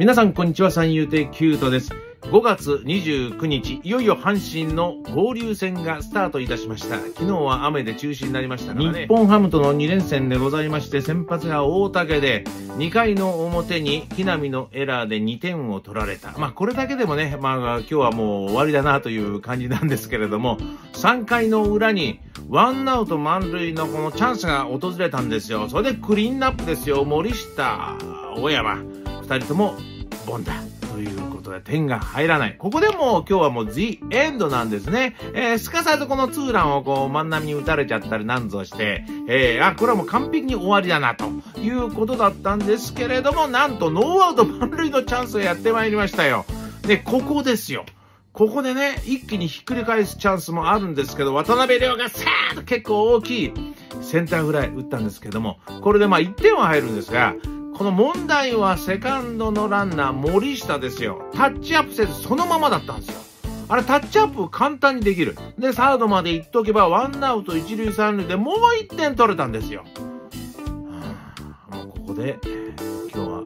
皆さん、こんにちは。三遊亭キュートです。5月29日、いよいよ阪神の交流戦がスタートいたしました。昨日は雨で中止になりましたがね、日本ハムとの2連戦でございまして、先発が大竹で、2回の表に木浪のエラーで2点を取られた。まあ、これだけでもね、まあ、今日はもう終わりだなという感じなんですけれども、3回の裏に、ワンアウト満塁のこのチャンスが訪れたんですよ。それでクリーンナップですよ。森下、大山。2人ともボンだということで点が入らない。ここでもう今日はもう The End なんですね。えー、すかさずこのツーランをこう真ん中に打たれちゃったりなんぞして、えー、あ、これはもう完璧に終わりだなということだったんですけれども、なんとノーアウト満塁のチャンスがやってまいりましたよ。で、ここですよ。ここでね、一気にひっくり返すチャンスもあるんですけど、渡辺亮がさーっと結構大きいセンターフライ打ったんですけども、これでまあ1点は入るんですが、この問題はセカンドのランナー森下ですよ。タッチアップせずそのままだったんですよ。あれタッチアップ簡単にできる。で、サードまで行っとけばワンアウト一塁三塁でもう1点取れたんですよ。もうここで今日は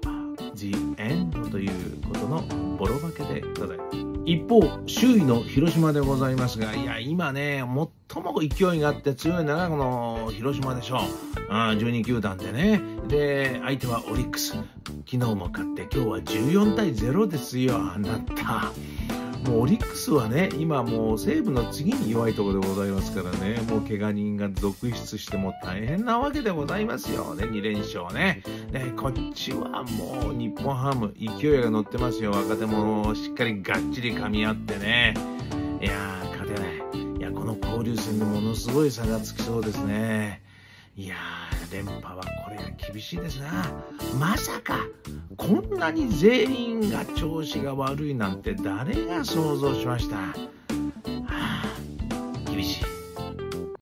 The End ということのボロ負けでございます。一方、周囲の広島でございますが、いや、今ね、最も勢いがあって強いのがこの広島でしょう。あ12球団でね。で、相手はオリックス。昨日も勝って、今日は14対0ですよ、あなた。もうオリックスはね、今もう西武の次に弱いところでございますからね、もう怪我人が続出しても大変なわけでございますよね、2連勝ね。ね、こっちはもう日本ハム、勢いが乗ってますよ、若手もしっかりがっちり噛み合ってね。いやー、勝てない。いや、この交流戦でものすごい差がつきそうですね。いやー、連覇はこれが厳しいですな。まさか、こんなに全員が調子が悪いなんて誰が想像しました？